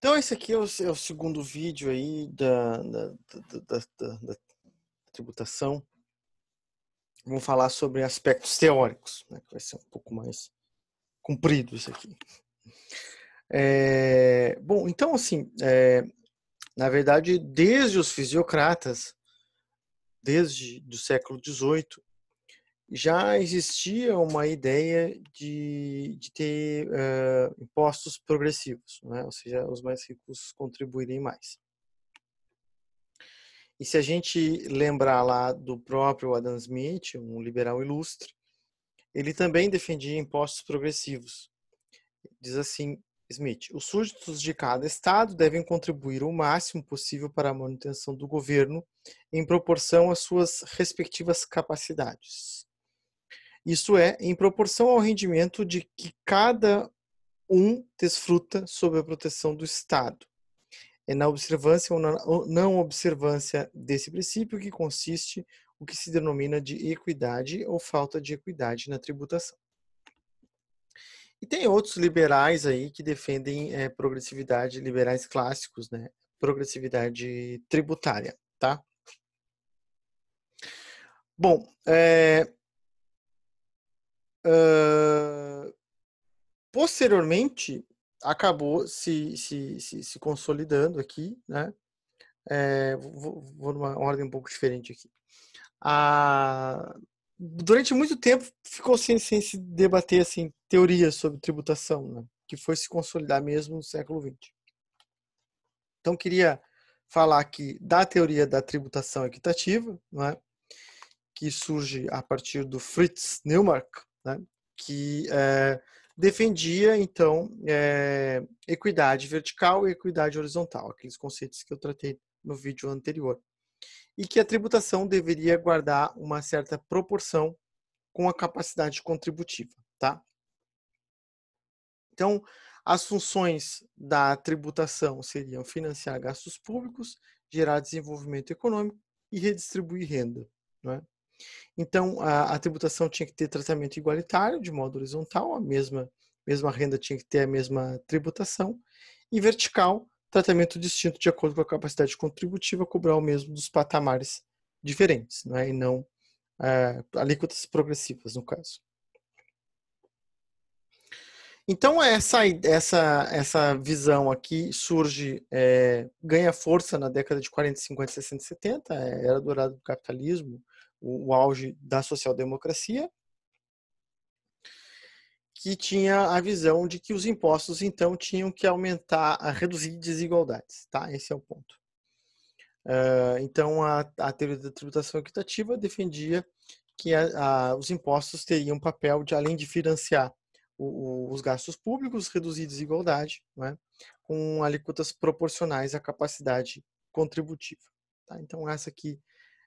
Então, esse aqui é o, é o segundo vídeo aí da, da, da, da, tributação. Vamos falar sobre aspectos teóricos, né, que vai ser um pouco mais comprido isso aqui. É, bom, então, assim, é, na verdade, desde os fisiocratas, desde o século XVIII, já existia uma ideia de, de ter uh, impostos progressivos, né? ou seja, os mais ricos contribuírem mais. E se a gente lembrar lá do próprio Adam Smith, um liberal ilustre, ele também defendia impostos progressivos. Diz assim, Smith, os súditos de cada estado devem contribuir o máximo possível para a manutenção do governo em proporção às suas respectivas capacidades. Isso é, em proporção ao rendimento de que cada um desfruta sob a proteção do Estado. É na observância ou na não observância desse princípio que consiste o que se denomina de equidade ou falta de equidade na tributação. E tem outros liberais aí que defendem é, progressividade, liberais clássicos, né? Progressividade tributária, tá? Bom, é, Uh, posteriormente, acabou se, se, se, se, consolidando aqui, né? É, vou, vou numa ordem um pouco diferente aqui. A, durante muito tempo ficou sem, sem se debater assim, teorias sobre tributação, né? que foi se consolidar mesmo no século XX. Então, queria falar aqui da teoria da tributação equitativa, né? que surge a partir do Fritz Neumark, né, que é, defendia, então, é, equidade vertical e equidade horizontal, aqueles conceitos que eu tratei no vídeo anterior. E que a tributação deveria guardar uma certa proporção com a capacidade contributiva, tá? Então, as funções da tributação seriam financiar gastos públicos, gerar desenvolvimento econômico e redistribuir renda. Né? Então, a, a, tributação tinha que ter tratamento igualitário, de modo horizontal, a mesma, mesma renda tinha que ter a mesma tributação, e vertical, tratamento distinto de acordo com a capacidade contributiva, cobrar o mesmo dos patamares diferentes, não é? e não é, alíquotas progressivas, no caso. Então, essa, essa, essa visão aqui surge, é, ganha força na década de 40, 50, 60 70, é, era dourado do capitalismo, o, o auge da social-democracia, que tinha a visão de que os impostos, então, tinham que aumentar, reduzir desigualdades. Tá? Esse é o ponto. Uh, então, a, a, teoria da tributação equitativa defendia que a, a, os impostos teriam um papel de, além de financiar o, o, os gastos públicos, reduzir desigualdade, né? com alíquotas proporcionais à capacidade contributiva. Tá? Então, essa aqui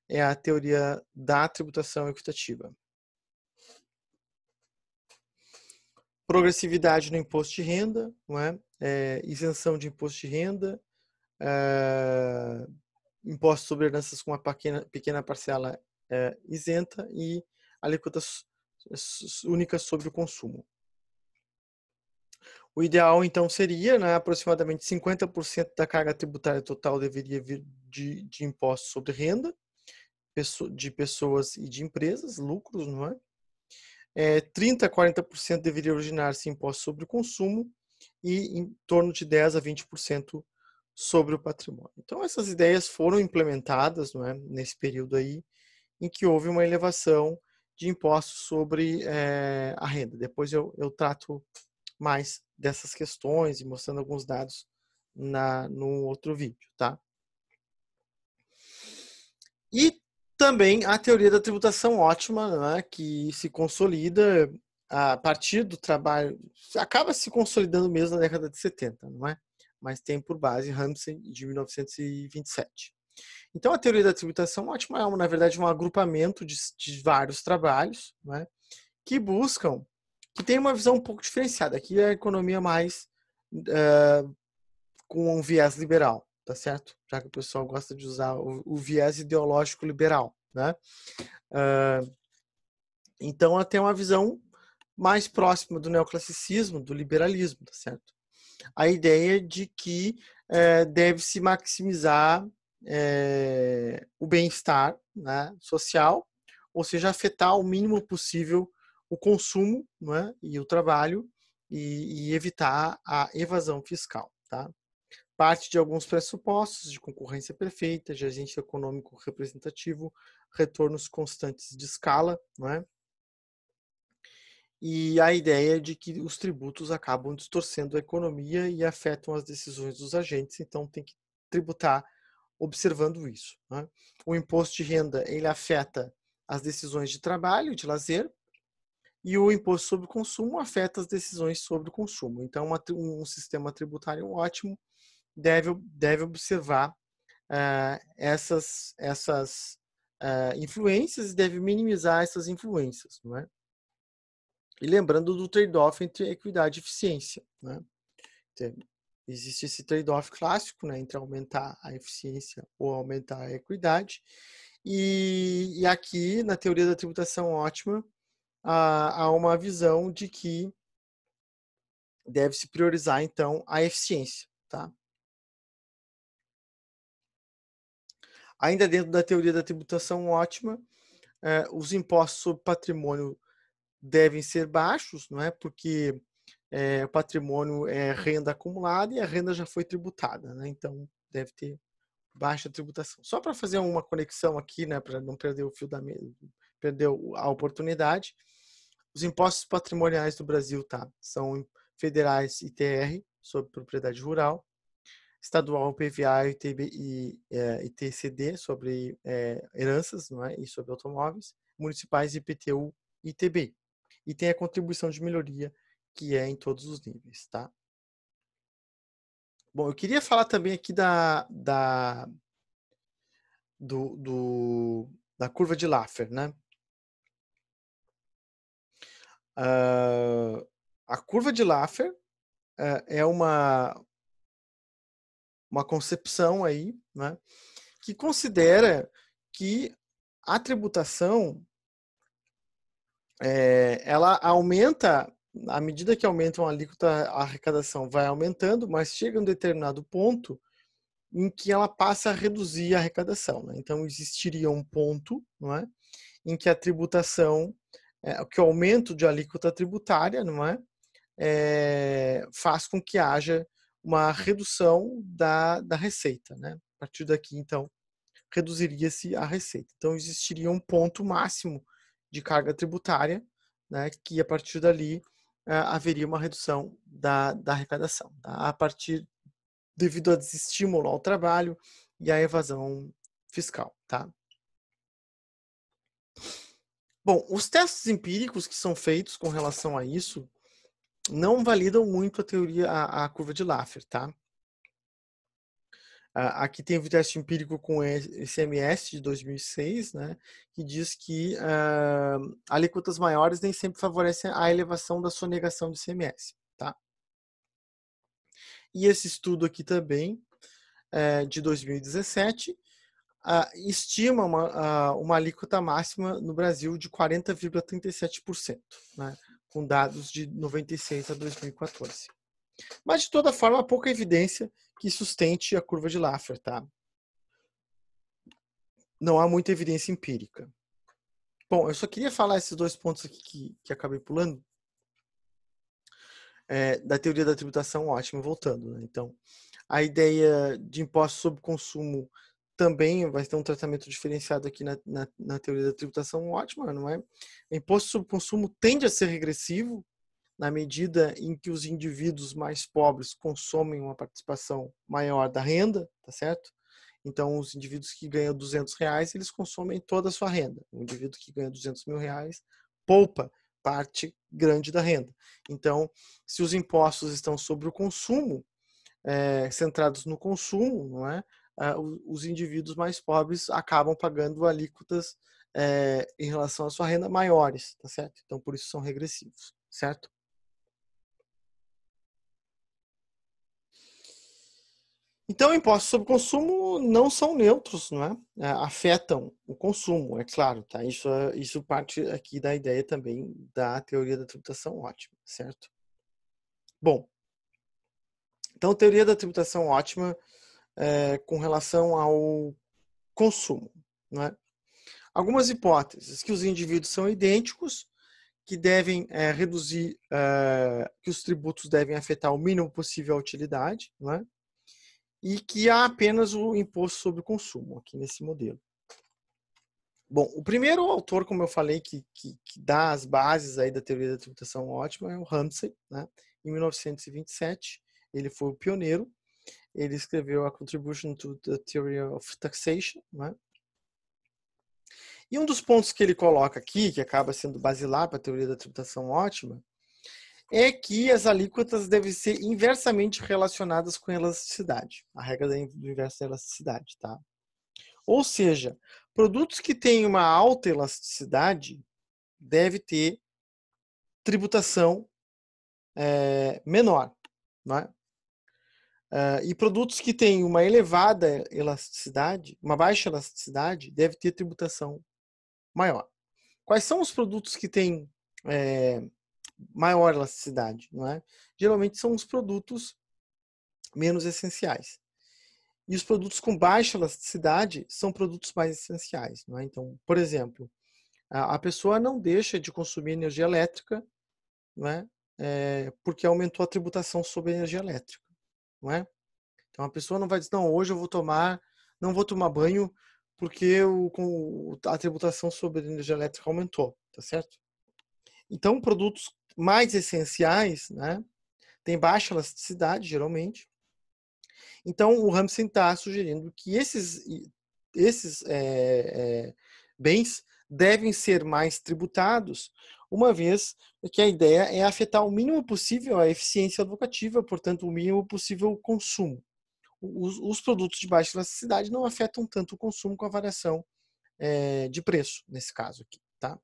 é a teoria da tributação equitativa. Progressividade no imposto de renda, não é? é isenção de imposto de renda, é, imposto sobre heranças com uma pequena, pequena parcela é, isenta e alíquotas únicas sobre o consumo. O ideal, então, seria né, aproximadamente 50% da carga tributária total deveria vir de, de impostos sobre renda, de pessoas e de empresas, lucros, não é? é 30 a 40% deveria originar-se imposto sobre o consumo e em torno de 10 a 20% sobre o patrimônio. Então essas ideias foram implementadas, não é, nesse período aí em que houve uma elevação de impostos sobre é, a renda. Depois eu, eu trato mais dessas questões e mostrando alguns dados na no outro vídeo, tá? E também a teoria da tributação ótima, né, que se consolida a partir do trabalho, acaba se consolidando mesmo na década de 70, não é? Mas tem por base Ramsey de 1927. Então a teoria da tributação ótima é, na verdade, um agrupamento de, de vários trabalhos, é, que buscam, que tem uma visão um pouco diferenciada. Aqui é a economia mais uh, com um viés liberal tá certo? Já que o pessoal gosta de usar o, o viés ideológico liberal, né? Uh, então, ela tem uma visão mais próxima do neoclassicismo, do liberalismo, tá certo? a ideia de que é, deve-se maximizar é, o bem-estar né, social, ou seja, afetar o mínimo possível o consumo né, e o trabalho e, e evitar a evasão fiscal. Tá? Parte de alguns pressupostos de concorrência perfeita, de agente econômico representativo, retornos constantes de escala, não é? e a ideia de que os tributos acabam distorcendo a economia e afetam as decisões dos agentes, então tem que tributar observando isso. Né? O imposto de renda ele afeta as decisões de trabalho de lazer, e o imposto sobre consumo afeta as decisões sobre o consumo. Então, uma, um sistema tributário ótimo deve, deve observar uh, essas, essas uh, influências e deve minimizar essas influências. Não é? E lembrando do trade-off entre equidade e eficiência. Né? Existe esse trade-off clássico né, entre aumentar a eficiência ou aumentar a equidade. E, e aqui, na teoria da tributação ótima, há, há uma visão de que deve-se priorizar, então, a eficiência. Tá? Ainda dentro da teoria da tributação ótima, eh, os impostos sobre patrimônio devem ser baixos, não é? Porque é, o patrimônio é renda acumulada e a renda já foi tributada, né? Então deve ter baixa tributação. Só para fazer uma conexão aqui, né, para não perder o fio da perder a oportunidade. Os impostos patrimoniais do Brasil, tá? São federais ITR sobre propriedade rural, estadual PVA e, TB, e, é, TCD sobre é, heranças, não é? E sobre automóveis, municipais IPTU e ITB e tem a contribuição de melhoria, que é em todos os níveis, tá? Bom, eu queria falar também aqui da, da, do, do da curva de Laffer, né? Uh, a curva de Laffer uh, é uma, uma concepção aí, né? Que considera que a tributação é, ela aumenta, à medida que aumenta uma alíquota, a arrecadação vai aumentando, mas chega um determinado ponto em que ela passa a reduzir a arrecadação. Né? Então, existiria um ponto não é? em que a tributação, é, que o aumento de alíquota tributária não é? é faz com que haja uma redução da, da receita. Né? A partir daqui, então, reduziria-se a receita. Então, existiria um ponto máximo de carga tributária, né, que a partir dali uh, haveria uma redução da, da arrecadação, tá? a partir devido ao desestímulo ao trabalho e à evasão fiscal, tá? Bom, os testes empíricos que são feitos com relação a isso não validam muito a teoria, a, a curva de Laffer, tá? Aqui tem o teste empírico com SMS de 2006, né, que diz que uh, alíquotas maiores nem sempre favorecem a elevação da sonegação de ICMS. Tá? E esse estudo aqui também, uh, de 2017, uh, estima uma, uh, uma alíquota máxima no Brasil de 40,37%, né, com dados de 96 a 2014. Mas, de toda forma, há pouca evidência que sustente a curva de Laffer, tá? Não há muita evidência empírica. Bom, eu só queria falar esses dois pontos aqui que, que acabei pulando. É, da teoria da tributação, ótimo, voltando. Né? Então, a ideia de imposto sobre consumo também vai ter um tratamento diferenciado aqui na, na, na teoria da tributação, ótima, não é? O imposto sobre consumo tende a ser regressivo, na medida em que os indivíduos mais pobres consomem uma participação maior da renda, tá certo? Então, os indivíduos que ganham 200 reais, eles consomem toda a sua renda. O indivíduo que ganha 200 mil reais poupa parte grande da renda. Então, se os impostos estão sobre o consumo, é, centrados no consumo, não é? Ah, os indivíduos mais pobres acabam pagando alíquotas é, em relação à sua renda maiores, tá certo? Então, por isso são regressivos, certo? Então, impostos sobre consumo não são neutros, não é? é? afetam o consumo, é claro, tá? Isso, isso parte aqui da ideia também da teoria da tributação ótima, certo? Bom, Então, teoria da tributação ótima é, com relação ao consumo. Né? Algumas hipóteses, que os indivíduos são idênticos, que devem é, reduzir, é, que os tributos devem afetar o mínimo possível a utilidade, né? e que há apenas o imposto sobre o consumo aqui nesse modelo. Bom, o primeiro autor, como eu falei, que, que, que dá as bases aí da teoria da tributação ótima é o Ramsey, né? em 1927. Ele foi o pioneiro. Ele escreveu a Contribution to the Theory of Taxation. Né? E um dos pontos que ele coloca aqui, que acaba sendo basilar para a teoria da tributação ótima, é que as alíquotas devem ser inversamente relacionadas com a elasticidade, a regra da elasticidade, tá? Ou seja, produtos que têm uma alta elasticidade deve ter tributação é, menor, não é? Uh, e produtos que têm uma elevada elasticidade, uma baixa elasticidade, deve ter tributação maior. Quais são os produtos que têm é, maior elasticidade? Não é? Geralmente são os produtos menos essenciais. E os produtos com baixa elasticidade são produtos mais essenciais. Não é? Então, por exemplo, a, a pessoa não deixa de consumir energia elétrica não é? é? porque aumentou a tributação sobre a energia elétrica. Não é? Então a pessoa não vai dizer, não, hoje eu vou tomar, não vou tomar banho porque o, a tributação sobre energia elétrica aumentou, tá certo? Então, produtos mais essenciais, né, tem baixa elasticidade, geralmente. Então, o Ramsey está sugerindo que esses, esses é, é, bens devem ser mais tributados, uma vez que a ideia é afetar o mínimo possível a eficiência advocativa, portanto, o mínimo possível o consumo os, os, produtos de baixa elasticidade não afetam tanto o consumo com a variação é, de preço, nesse caso aqui. Tá?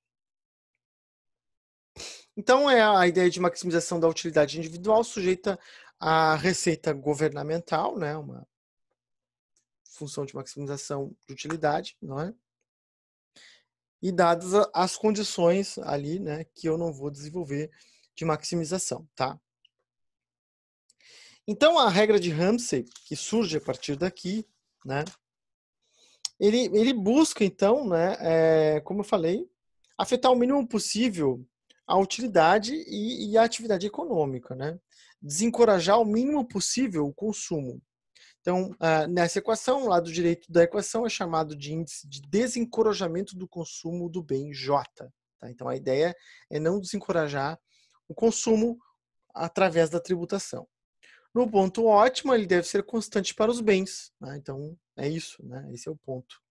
Então, é a ideia de maximização da utilidade individual sujeita à receita governamental, né, uma função de maximização de utilidade, não é? E dadas as condições ali, né, que eu não vou desenvolver de maximização, tá? Então, a regra de Ramsey, que surge a partir daqui, né, ele, ele busca, então, né, é, como eu falei, afetar o mínimo possível a utilidade e, e, a atividade econômica, né? Desencorajar o mínimo possível o consumo. Então, uh, nessa equação, o lado direito da equação é chamado de índice de desencorajamento do consumo do bem J. Tá? Então, a ideia é não desencorajar o consumo através da tributação. No ponto ótimo, ele deve ser constante para os bens. Né? Então, é isso, né? esse é o ponto.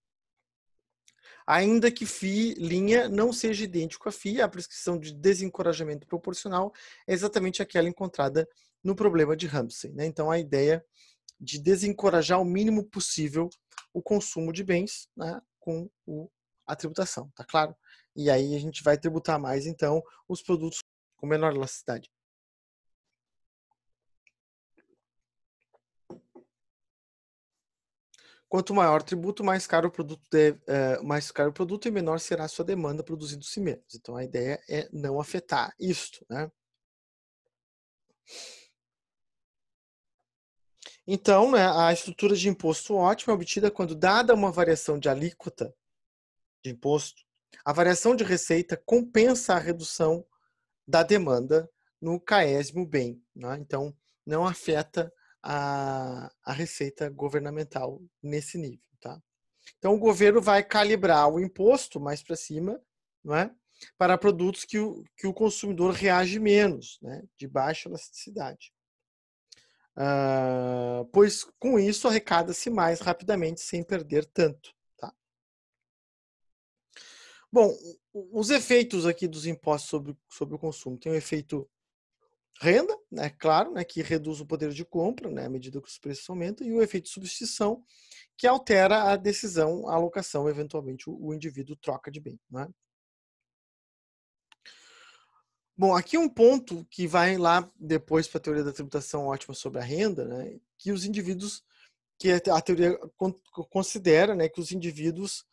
Ainda que φ linha não seja idêntico a φ, a prescrição de desencorajamento proporcional é exatamente aquela encontrada no problema de Ramsey. Né? Então, a ideia de desencorajar o mínimo possível o consumo de bens né? com o, a tributação, tá claro? E aí a gente vai tributar mais, então, os produtos com menor elasticidade. Quanto maior o tributo, mais caro o produto, deve, é, mais caro o produto e menor será a sua demanda produzindo-se menos. Então a ideia é não afetar isto, né? Então, né, a estrutura de imposto ótimo é obtida quando, dada uma variação de alíquota de imposto, a variação de receita compensa a redução da demanda no caésimo bem. Né? Então, não afeta a, a receita governamental nesse nível. Tá? Então, o governo vai calibrar o imposto mais para cima é? para produtos que o, que o consumidor reage menos, né? de baixa elasticidade. Uh, pois com isso arrecada-se mais rapidamente sem perder tanto. Tá? Bom, os efeitos aqui dos impostos sobre, sobre o consumo tem o efeito renda, né, claro, né, que reduz o poder de compra, né, à medida que os preços aumentam, e o efeito substituição, que altera a decisão, a alocação, eventualmente o, o indivíduo troca de bem. Né? Bom, aqui um ponto que vai lá depois para a teoria da tributação ótima sobre a renda, né, que os indivíduos, que a teoria considera né, que os indivíduos,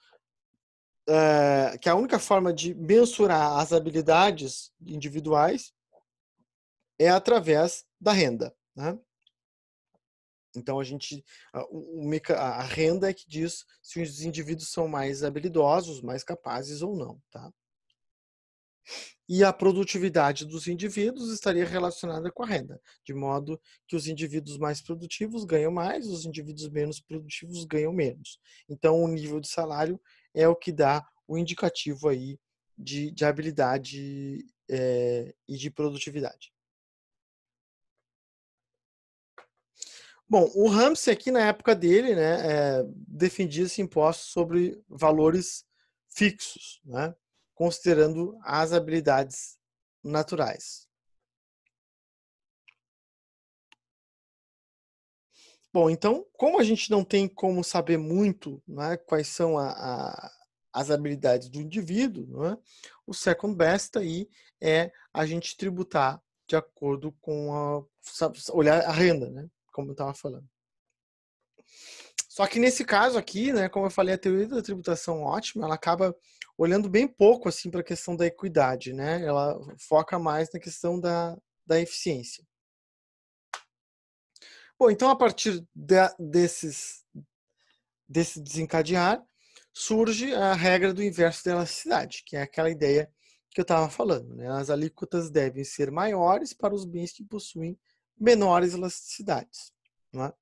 é, que a única forma de mensurar as habilidades individuais é através da renda. Né? Então a gente a, o, a renda é que diz se os indivíduos são mais habilidosos, mais capazes ou não, tá? E a produtividade dos indivíduos estaria relacionada com a renda, de modo que os indivíduos mais produtivos ganham mais, os indivíduos menos produtivos ganham menos. Então o nível de salário é o que dá o indicativo aí de, de habilidade é, e de produtividade. Bom, o Ramsey aqui na época dele, né, é, defendia esse imposto sobre valores fixos, né, considerando as habilidades naturais. Bom, então, como a gente não tem como saber muito né, quais são a, a, as habilidades do indivíduo, né, o second best aí é a gente tributar de acordo com a olhar a renda, né? como eu estava falando. Só que nesse caso aqui, né, como eu falei, a teoria da tributação ótima, ela acaba olhando bem pouco assim para a questão da equidade, né? Ela foca mais na questão da, da eficiência. Bom, então a partir de, desses desse desencadear surge a regra do inverso da elasticidade, que é aquela ideia que eu estava falando. Né? As alíquotas devem ser maiores para os bens que possuem menores elasticidades, é?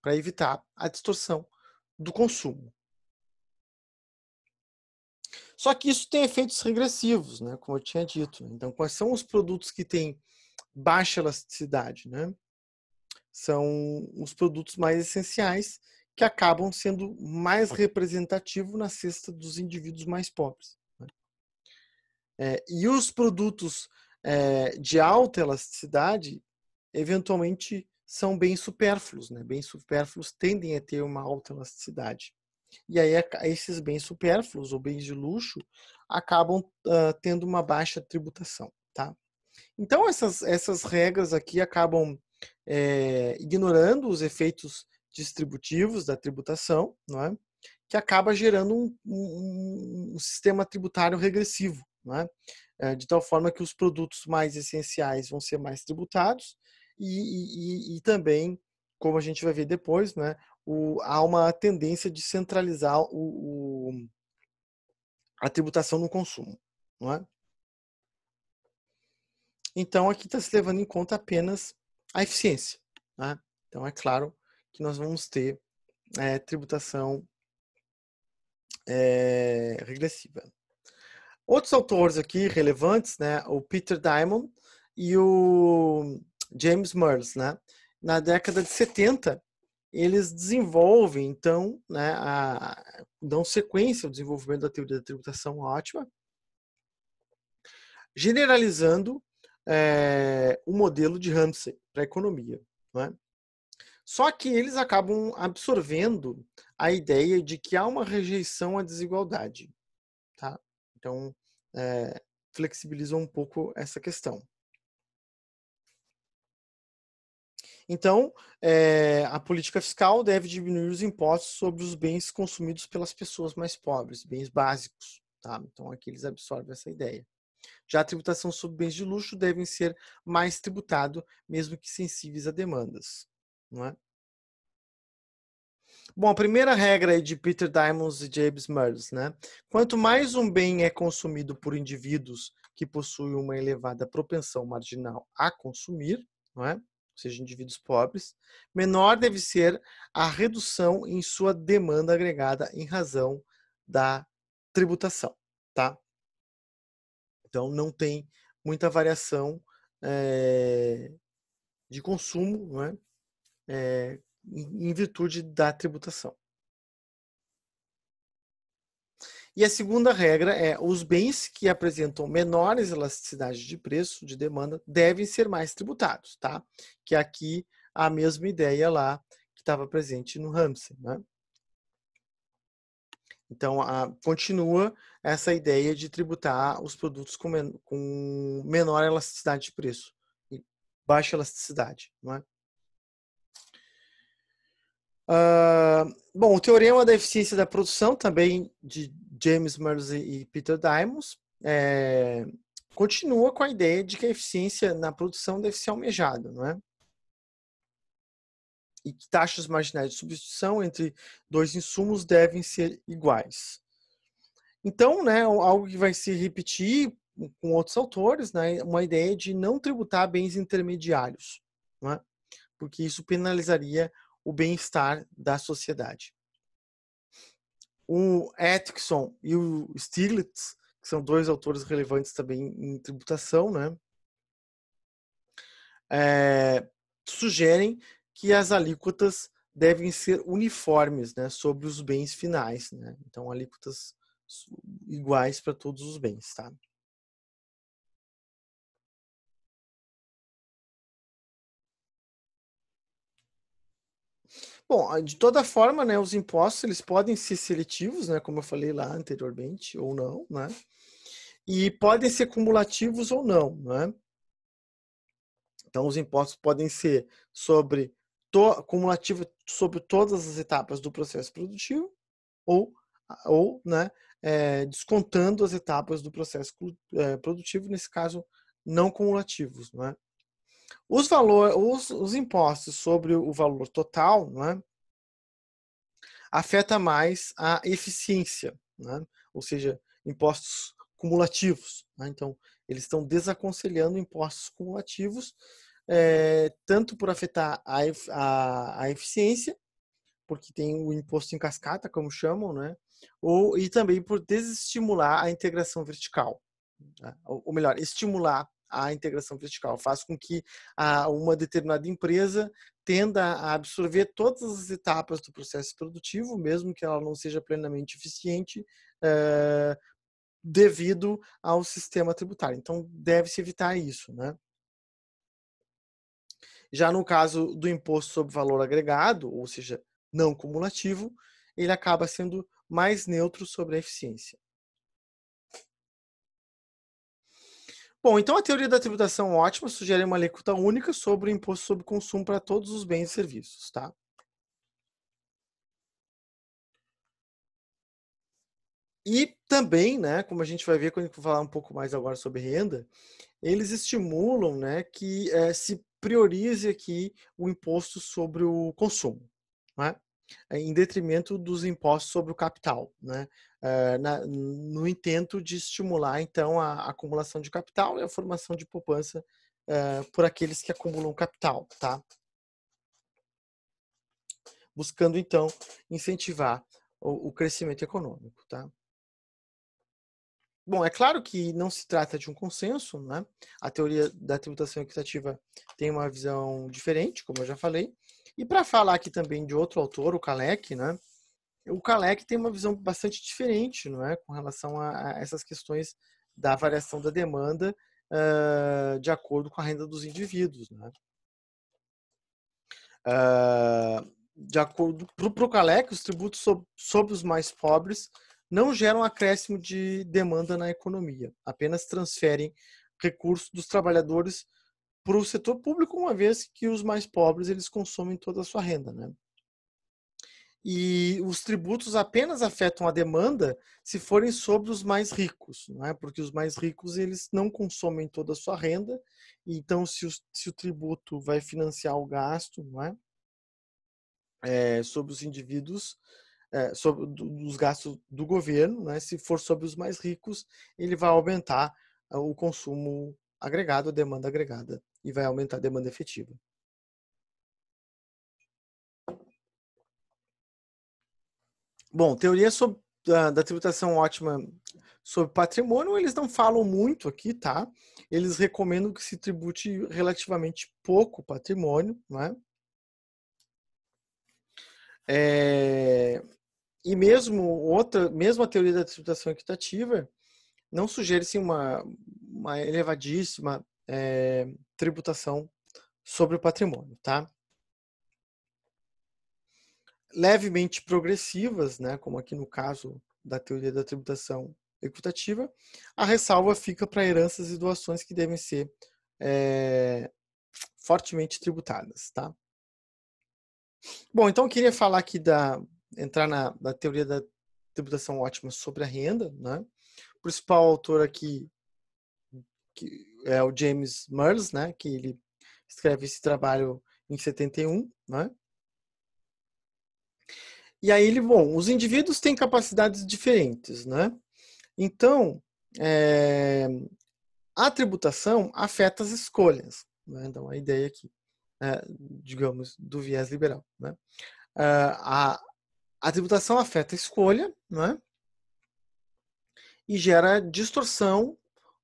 para evitar a distorção do consumo. Só que isso tem efeitos regressivos, né? como eu tinha dito. Então, quais são os produtos que têm baixa elasticidade? Né? São os produtos mais essenciais que acabam sendo mais representativos na cesta dos indivíduos mais pobres. Né? É, e os produtos é, de alta elasticidade eventualmente são bem supérfluos, né? Bens supérfluos tendem a ter uma alta elasticidade. E aí esses bens supérfluos ou bens de luxo acabam uh, tendo uma baixa tributação, tá? Então essas, essas regras aqui acabam é, ignorando os efeitos distributivos da tributação, não é? que acaba gerando um, um, um sistema tributário regressivo, é? É, de tal forma que os produtos mais essenciais vão ser mais tributados e, e, e também, como a gente vai ver depois, né, o, há uma tendência de centralizar o, o, a tributação no consumo. Não é? Então, aqui está se levando em conta apenas a eficiência. Né? Então, é claro que nós vamos ter é, tributação é, regressiva. Outros autores aqui relevantes, né, o Peter Diamond e o James Merles, né? Na década de 70, eles desenvolvem, então, né, a, dão sequência ao desenvolvimento da teoria da tributação ótima, generalizando é, o modelo de Ramsey para a economia. Né? Só que eles acabam absorvendo a ideia de que há uma rejeição à desigualdade. Tá? Então, é, flexibilizam um pouco essa questão. Então, é, a política fiscal deve diminuir os impostos sobre os bens consumidos pelas pessoas mais pobres, bens básicos. Tá? Então, aqui eles absorvem essa ideia. Já a tributação sobre bens de luxo devem ser mais tributado, mesmo que sensíveis a demandas. Não é? Bom, a primeira regra é de Peter Diamond e James Merles, né? Quanto mais um bem é consumido por indivíduos que possuem uma elevada propensão marginal a consumir, não é? Ou seja, indivíduos pobres, menor deve ser a redução em sua demanda agregada em razão da tributação, tá? Então não tem muita variação é, de consumo, não é? É, em virtude da tributação. E a segunda regra é os bens que apresentam menores elasticidade de preço, de demanda, devem ser mais tributados, tá? Que é aqui a mesma ideia lá que estava presente no Ramsey, né? Então, a, continua essa ideia de tributar os produtos com, men com menor elasticidade de preço, e baixa elasticidade, não é? Uh, bom, o teorema da eficiência da produção, também de James Mersey e Peter Diamond, é, continua com a ideia de que a eficiência na produção deve ser almejada, não é? e que taxas marginais de substituição entre dois insumos devem ser iguais. Então, né, algo que vai se repetir com outros autores, né, uma ideia de não tributar bens intermediários, né, porque isso penalizaria o bem-estar da sociedade. O Atkinson e o Stiglitz, que são dois autores relevantes também em tributação, né, é, sugerem que as alíquotas devem ser uniformes né, sobre os bens finais. Né? Então, alíquotas iguais para todos os bens. Tá? Bom, de toda forma, né, os impostos eles podem ser seletivos, né, como eu falei lá anteriormente, ou não, né? E podem ser cumulativos ou não, né? Então, os impostos podem ser sobre to, cumulativo sobre todas as etapas do processo produtivo ou, ou né, é, descontando as etapas do processo é, produtivo, nesse caso, não cumulativos. Não é? Os, valor, os, os impostos sobre o valor total não é, afeta mais a eficiência, né? ou seja, impostos cumulativos. Né? Então, eles estão desaconselhando impostos cumulativos é, tanto por afetar a, a, a, eficiência, porque tem o imposto em cascata, como chamam, né? Ou, e também por desestimular a integração vertical. Né? Ou, ou melhor, estimular a integração vertical, faz com que a, uma determinada empresa tenda a absorver todas as etapas do processo produtivo, mesmo que ela não seja plenamente eficiente, é, devido ao sistema tributário. Então, deve-se evitar isso, né? Já no caso do imposto sobre valor agregado, ou seja, não cumulativo, ele acaba sendo mais neutro sobre a eficiência. Bom, então a teoria da tributação ótima sugere uma alíquota única sobre o imposto sobre consumo para todos os bens e serviços, tá? E também, né, como a gente vai ver quando falar um pouco mais agora sobre renda, eles estimulam, né, que é, se priorize aqui o imposto sobre o consumo, né? em detrimento dos impostos sobre o capital, né? Eh, na, no intento de estimular então a, acumulação de capital e a formação de poupança uh, por aqueles que acumulam capital, tá? Buscando então incentivar o, o crescimento econômico, tá? Bom, é claro que não se trata de um consenso, né? A teoria da tributação equitativa tem uma visão diferente, como eu já falei. E para falar aqui também de outro autor, o Kalec, né? O Kalec tem uma visão bastante diferente, não é, com relação a, a essas questões da variação da demanda uh, de acordo com a renda dos indivíduos, né? Uh, de acordo para o Kalec, os tributos sobre, sobre os mais pobres não geram acréscimo de demanda na economia, apenas transferem recursos dos trabalhadores para o setor público, uma vez que os mais pobres eles consomem toda a sua renda, né? E os tributos apenas afetam a demanda se forem sobre os mais ricos, não é? Porque os mais ricos eles não consomem toda a sua renda, então se o, se o tributo vai financiar o gasto, não é? é sobre os indivíduos, é, sobre dos gastos do governo, né? se for sobre os mais ricos, ele vai aumentar ah, o consumo agregado, a demanda agregada, e vai aumentar a demanda efetiva. Bom, teoria sobre, da, da tributação ótima sobre patrimônio, eles não falam muito aqui, tá? Eles recomendam que se tribute relativamente pouco patrimônio, não é? É, e mesmo outra, mesmo a teoria da tributação equitativa não sugere sim, uma, uma elevadíssima é, tributação sobre o patrimônio, tá? Levemente progressivas, né, como aqui no caso da teoria da tributação equitativa, a ressalva fica para heranças e doações que devem ser é, fortemente tributadas, tá? Bom, então eu queria falar aqui da, entrar na, na teoria da tributação ótima sobre a renda, né? O principal autor aqui que é o James Merles, né? Que ele escreve esse trabalho em 71, né? E aí ele, bom, os indivíduos têm capacidades diferentes, né? Então, é, a tributação afeta as escolhas. Né? Então, a ideia aqui, é, digamos, do viés liberal. Né? a, a tributação afeta a escolha né? e gera distorção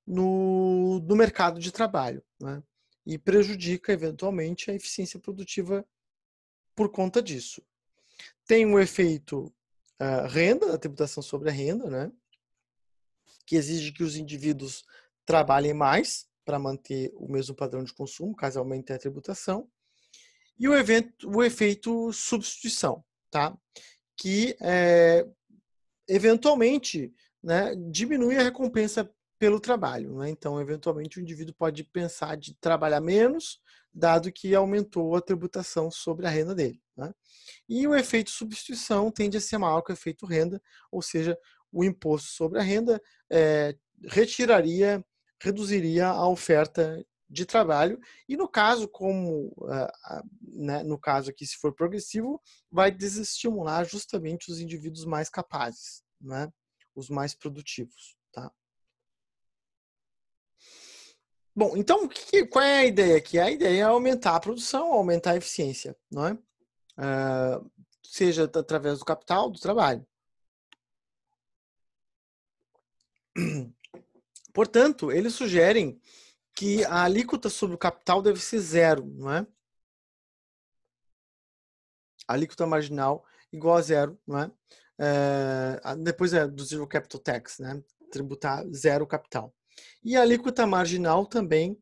no, no mercado de trabalho né? e prejudica, eventualmente, a eficiência produtiva por conta disso. Tem o um efeito uh, renda, a tributação sobre a renda, né? que exige que os indivíduos trabalhem mais para manter o mesmo padrão de consumo, caso aumente a tributação. E o, evento, o efeito substituição, tá? que é, eventualmente né, diminui a recompensa pelo trabalho. Né? Então, eventualmente, o indivíduo pode pensar de trabalhar menos, dado que aumentou a tributação sobre a renda dele. Né? E o efeito substituição tende a ser maior que o efeito renda, ou seja, o imposto sobre a renda é, retiraria, reduziria a oferta de trabalho e no caso como né, no caso aqui se for progressivo vai desestimular justamente os indivíduos mais capazes né? Os mais produtivos tá? Bom então que, qual é a ideia aqui? A ideia é aumentar a produção aumentar a eficiência não é uh, seja através do capital do trabalho Portanto, eles sugerem que a alíquota sobre o capital deve ser zero, não é? A alíquota marginal igual a zero, não é? é depois é do zero capital tax, né? Tributar zero capital. E a alíquota marginal também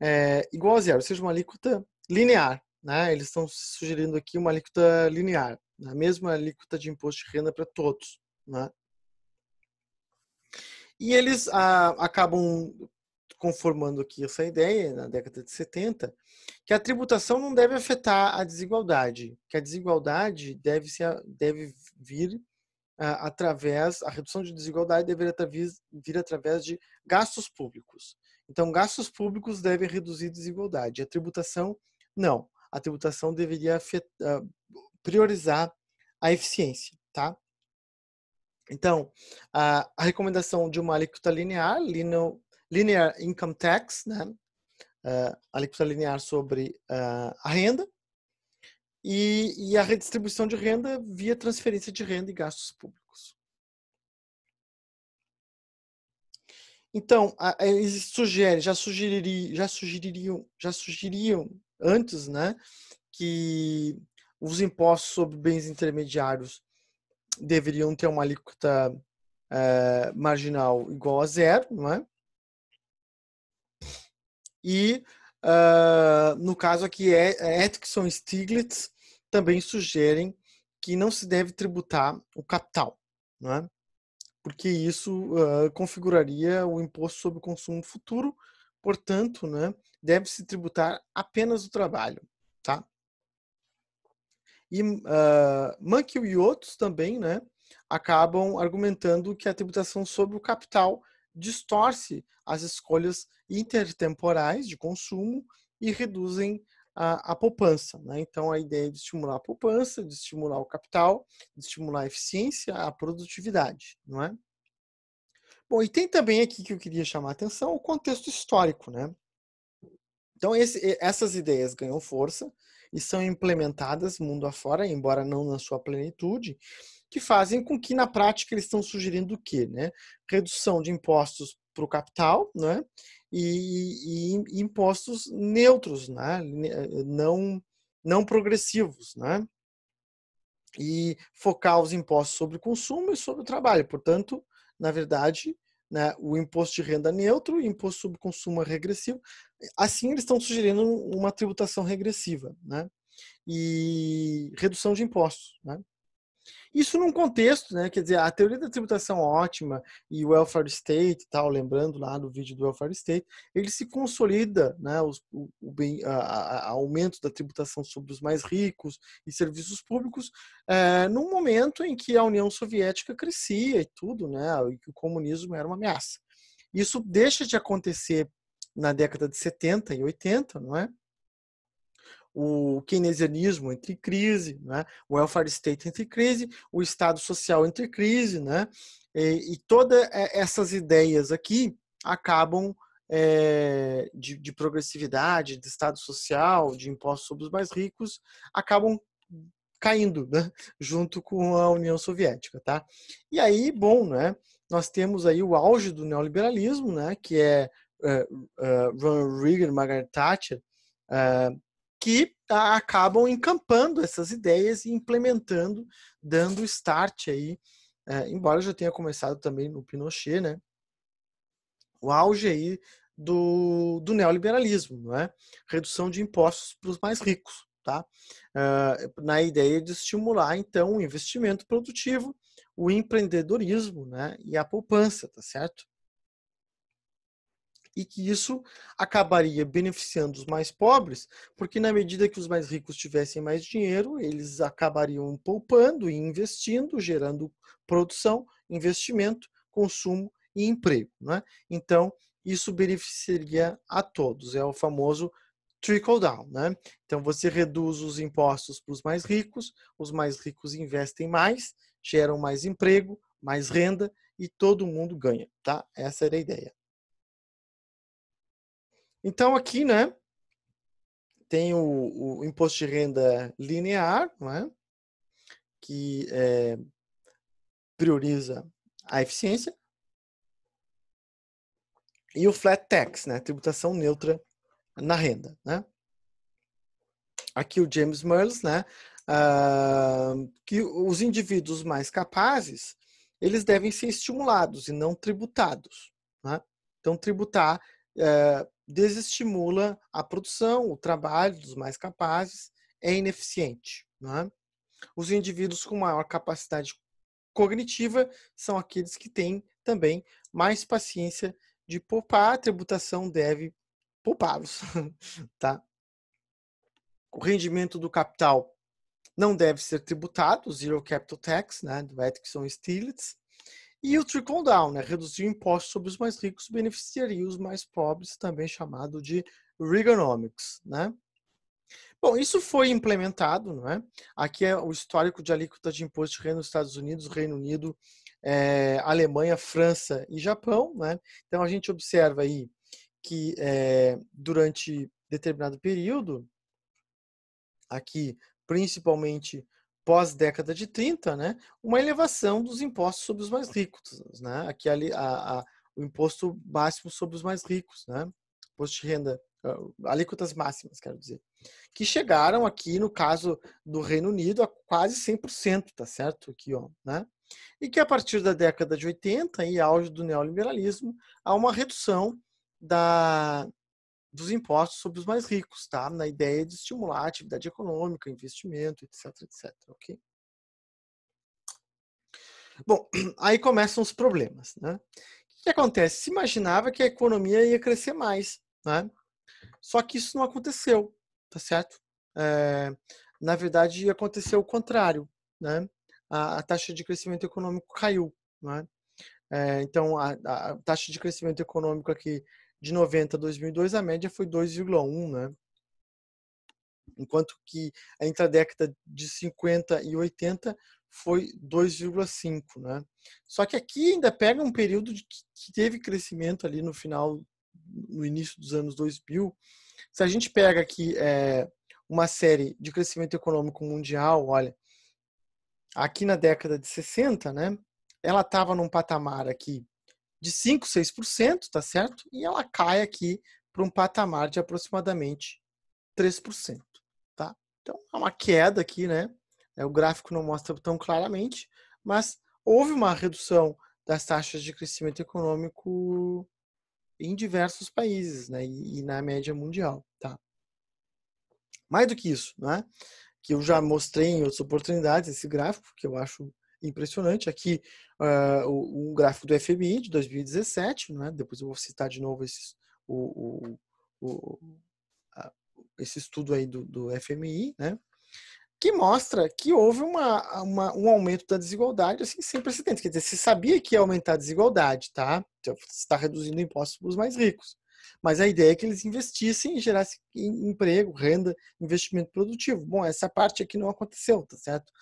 é igual a zero, ou seja, uma alíquota linear, né? Eles estão sugerindo aqui uma alíquota linear, né? a mesma alíquota de imposto de renda para todos, né? E eles ah, acabam conformando aqui essa ideia, na década de 70, que a tributação não deve afetar a desigualdade, que a desigualdade deve, deve vir ah, através, a redução de desigualdade deveria vir através de gastos públicos. Então, gastos públicos devem reduzir desigualdade. A tributação, não. A tributação deveria afetar, priorizar a eficiência, tá? Então, a, a recomendação de uma alíquota linear, linear, linear income tax, né? Uh, alíquota linear sobre uh, a renda, e, e, a redistribuição de renda via transferência de renda e gastos públicos. Então, eles sugerem, já sugeririam, já sugeririam, já sugeriam antes, né, que os impostos sobre bens intermediários deveriam ter uma alíquota é, marginal igual a zero, não é? E uh, no caso aqui, é, e Stiglitz também sugerem que não se deve tributar o capital, não é? porque isso uh, configuraria o imposto sobre o consumo futuro, portanto, né, deve-se tributar apenas o trabalho. Tá? E uh, e outros também né, acabam argumentando que a tributação sobre o capital distorce as escolhas intertemporais de consumo e reduzem a, a poupança. Né? Então, a ideia é de estimular a poupança, de estimular o capital, de estimular a eficiência, a produtividade. Não é? Bom, e tem também aqui que eu queria chamar a atenção o contexto histórico. Né? Então, esse, essas ideias ganham força e são implementadas mundo afora, embora não na sua plenitude, que fazem com que na prática eles estão sugerindo o quê? Né? Redução de impostos para o capital né? E, e, e, impostos neutros, né? não, não progressivos. Né? E focar os impostos sobre o consumo e sobre o trabalho. Portanto, na verdade, né, o imposto de renda neutro e imposto sobre consumo regressivo. Assim, eles estão sugerindo uma tributação regressiva né, e redução de impostos. Né. Isso num contexto, né? Quer dizer, a teoria da tributação ótima e o welfare state, tal, lembrando lá do vídeo do welfare state, ele se consolida, né? O, o bem, a, a, aumento da tributação sobre os mais ricos e serviços públicos, é, num momento em que a União Soviética crescia e tudo, né? E que o comunismo era uma ameaça. Isso deixa de acontecer na década de 70 e 80, não é? O keynesianismo entre crise, né? o welfare state entre crise, o Estado social entre crise, né? e, e todas essas ideias aqui acabam é, de, de, progressividade, de Estado social, de impostos sobre os mais ricos, acabam caindo, né? junto com a União Soviética, tá? E aí, bom, né? Nós temos aí o auge do neoliberalismo, né? Que é uh, uh, Ronald Reagan, Margaret Thatcher, que acabam encampando essas ideias e implementando, dando start aí, é, embora já tenha começado também no Pinochet, né? O auge aí do, do neoliberalismo, não é? Redução de impostos para os mais ricos, tá? Uh, na ideia de estimular então o investimento produtivo, o empreendedorismo, né? E a poupança, tá certo? E que isso acabaria beneficiando os mais pobres, porque na medida que os mais ricos tivessem mais dinheiro, eles acabariam poupando e investindo, gerando produção, investimento, consumo e emprego. Né? Então, isso beneficiaria a todos. É o famoso trickle down. Né? Então, você reduz os impostos para os mais ricos, os mais ricos investem mais, geram mais emprego, mais renda e todo mundo ganha. Tá? Essa era a ideia. Então, aqui, né, tem o, o imposto de renda linear, né, que é, prioriza a eficiência, e o flat tax, né, tributação neutra na renda, né. Aqui o James Merles, né, uh, que os indivíduos mais capazes, eles devem ser estimulados e não tributados, né. Então, tributar uh, desestimula a produção, o trabalho dos mais capazes, é ineficiente. Né? Os indivíduos com maior capacidade cognitiva são aqueles que têm também mais paciência de poupar, a tributação deve poupá-los. tá? O rendimento do capital não deve ser tributado, Zero Capital Tax, né, do Atkinson Stiglitz, e o trickle down, né? reduzir o imposto sobre os mais ricos beneficiaria os mais pobres, também chamado de Reaganomics. Né? Bom, isso foi implementado, não é? Aqui é o histórico de alíquota de imposto de renda nos Estados Unidos, Reino Unido, é, Alemanha, França e Japão, né? Então a gente observa aí que é, durante determinado período, aqui principalmente pós-década de 30, né, uma elevação dos impostos sobre os mais ricos, né, aqui ali a, a, o imposto máximo sobre os mais ricos, né, imposto de renda, alíquotas máximas, quero dizer, que chegaram aqui no caso do Reino Unido a quase 100%, tá certo? Aqui, ó, né? E que a partir da década de 80 e auge do neoliberalismo há uma redução da, dos impostos sobre os mais ricos, tá? Na ideia de estimular a atividade econômica, investimento, etc, etc, ok? Bom, aí começam os problemas, né? O que acontece? Se imaginava que a economia ia crescer mais, né? Só que isso não aconteceu, tá certo? É, na verdade, aconteceu o contrário, né? A, a taxa de crescimento econômico caiu, né? É, então, a, a taxa de crescimento econômico aqui de 90 a 2002, a média foi 2,1, né? Enquanto que entre a década de 50 e 80 foi 2,5, né? Só que aqui ainda pega um período de que teve crescimento ali no final, no início dos anos 2000. Se a gente pega aqui é, uma série de crescimento econômico mundial, olha, aqui na década de 60, né? Ela estava num patamar aqui de 5, 6%, tá certo? E ela cai aqui para um patamar de aproximadamente 3%, tá? Então, é uma queda aqui, né? É, o gráfico não mostra tão claramente, mas houve uma redução das taxas de crescimento econômico em diversos países, né? E, e na média mundial, tá? Mais do que isso, né? Que eu já mostrei em outras oportunidades esse gráfico, que eu acho impressionante. Aqui, uh, um gráfico do FMI de 2017, né? depois eu vou citar de novo esses, o, o, o esse estudo aí do, do FMI, né? que mostra que houve uma, uma, um aumento da desigualdade assim, sem precedentes. Quer dizer, você sabia que ia aumentar a desigualdade, tá? Então, você está reduzindo impostos para os mais ricos. Mas a ideia é que eles investissem e gerassem emprego, renda, investimento produtivo. Bom, essa parte aqui não aconteceu, tá certo?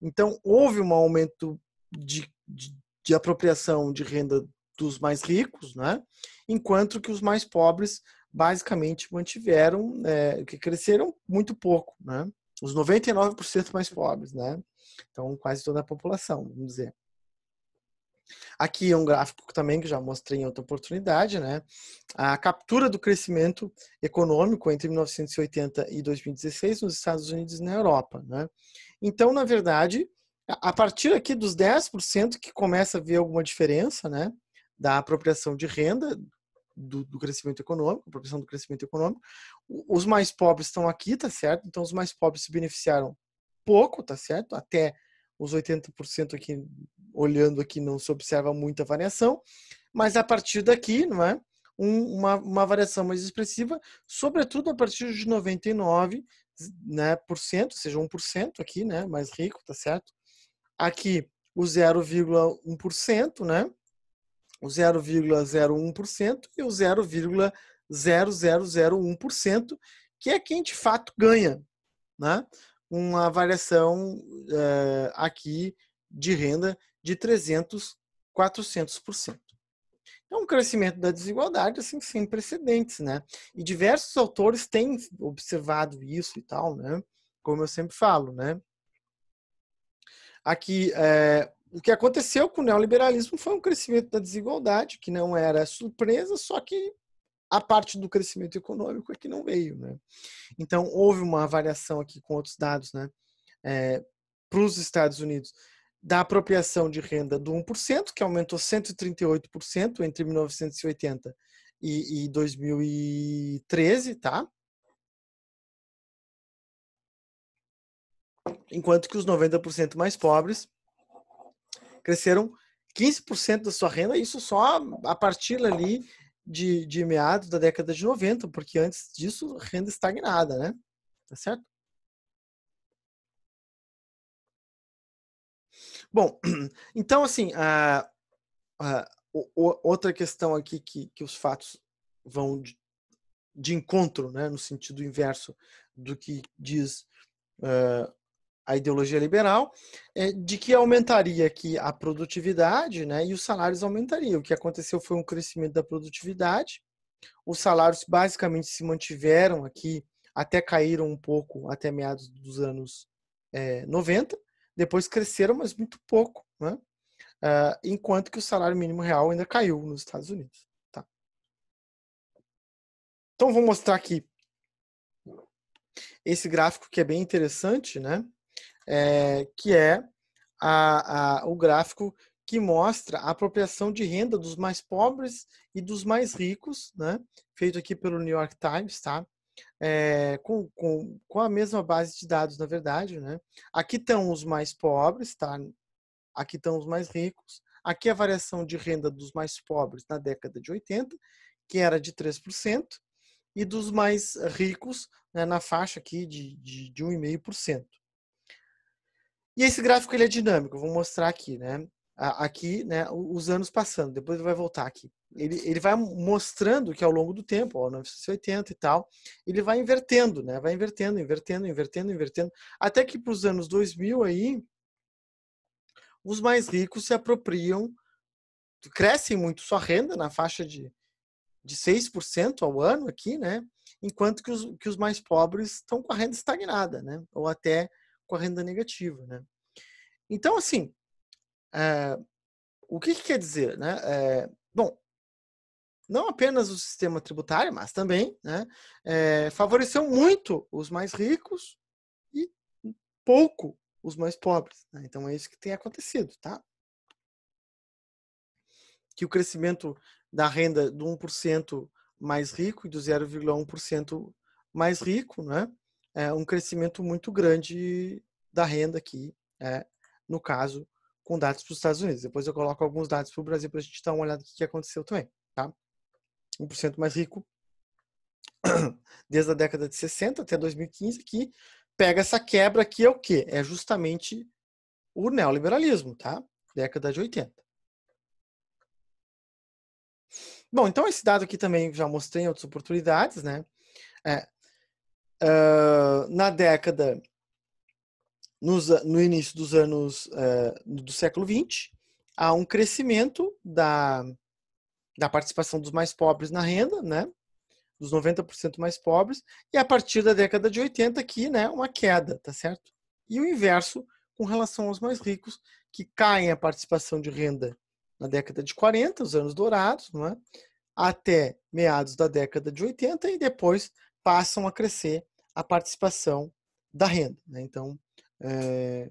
Então, houve um aumento de, de, de apropriação de renda dos mais ricos, né? enquanto que os mais pobres basicamente mantiveram, é, que cresceram muito pouco, né? Os 99% mais pobres, né? Então, quase toda a população, vamos dizer. Aqui é um gráfico também que já mostrei em outra oportunidade, né? A captura do crescimento econômico entre 1980 e 2016 nos Estados Unidos e na Europa, né? Então, na verdade, a partir aqui dos 10% que começa a ver alguma diferença, né? Da apropriação de renda do, do, crescimento econômico, apropriação do crescimento econômico. Os mais pobres estão aqui, tá certo? Então, os mais pobres se beneficiaram pouco, tá certo? Até os 80% aqui, olhando aqui, não se observa muita variação, mas a partir daqui, não é? Um, uma, uma variação mais expressiva, sobretudo a partir de 99, né, por cento, ou seja, 1% aqui, né, mais rico, tá certo? Aqui o 0,1%, né? O 0,01% e o 0,0001%, que é quem de fato ganha, né? Uma variação uh, aqui de renda de 300, 400%. É um crescimento da desigualdade assim sem precedentes, né? E diversos autores têm observado isso e tal, né? Como eu sempre falo, né? Aqui, é, o que aconteceu com o neoliberalismo foi um crescimento da desigualdade, que não era surpresa, só que a parte do crescimento econômico é que não veio. Né? Então, houve uma variação aqui com outros dados né? É, para os Estados Unidos da apropriação de renda do 1%, que aumentou 138% entre 1980 e, e 2013, tá? Enquanto que os 90% mais pobres cresceram 15% da sua renda, isso só a partir ali de, de meados da década de 90, porque antes disso, renda estagnada, né? Tá certo? Bom, então, assim, a, a, outra questão aqui que, que os fatos vão de, de encontro, né, no sentido inverso do que diz a ideologia liberal, é de que aumentaria aqui a produtividade né, e os salários aumentariam. O que aconteceu foi um crescimento da produtividade, os salários basicamente se mantiveram aqui, até caíram um pouco até meados dos anos é, 90, depois cresceram, mas muito pouco, né? Uh, enquanto que o salário mínimo real ainda caiu nos Estados Unidos. Tá? Então, vou mostrar aqui esse gráfico que é bem interessante, né? É, que é a, a, o gráfico que mostra a apropriação de renda dos mais pobres e dos mais ricos, né? feito aqui pelo New York Times, tá? É, com, com, com a mesma base de dados, na verdade. Né? Aqui estão os mais pobres, tá? aqui estão os mais ricos, aqui a variação de renda dos mais pobres na década de 80, que era de 3%, e dos mais ricos né, na faixa aqui de, de, de 1,5%. E esse gráfico ele é dinâmico, vou mostrar aqui, né? Aqui, né, os anos passando, depois ele vai voltar aqui. Ele, ele vai mostrando que ao longo do tempo, ó, 1980 e tal, ele vai invertendo, né? Vai invertendo, invertendo, invertendo, invertendo, até que para os anos 2000 aí, os mais ricos se apropriam, crescem muito sua renda na faixa de, de 6% ao ano aqui, né? Enquanto que os, que os mais pobres estão com a renda estagnada, né? Ou até com a renda negativa, né? Então, assim, é, o que, que, quer dizer, né? É, bom, não apenas o sistema tributário, mas também né, é, favoreceu muito os mais ricos e pouco os mais pobres. Né? Então é isso que tem acontecido, tá? Que o crescimento da renda do 1% mais rico e do 0,1% mais rico, né? É, um crescimento muito grande da renda aqui, é, no caso, com dados para os Estados Unidos. Depois eu coloco alguns dados para o Brasil para a gente dar uma olhada no que aconteceu também. Tá? 1% mais rico desde a década de 60 até 2015, que pega essa quebra que é o quê? É justamente o neoliberalismo, tá? Década de 80. bom, então esse dado aqui também já mostrei em outras oportunidades, né? É, uh, na década, nos, no início dos anos uh, do século XX, há um crescimento da, da participação dos mais pobres na renda, né? Dos 90% mais pobres, e a partir da década de 80 aqui, né, uma queda, tá certo? E o inverso com relação aos mais ricos, que caem a participação de renda na década de 40, os anos dourados, não é? até meados da década de 80 e depois passam a crescer a participação da renda. Né? Então, é...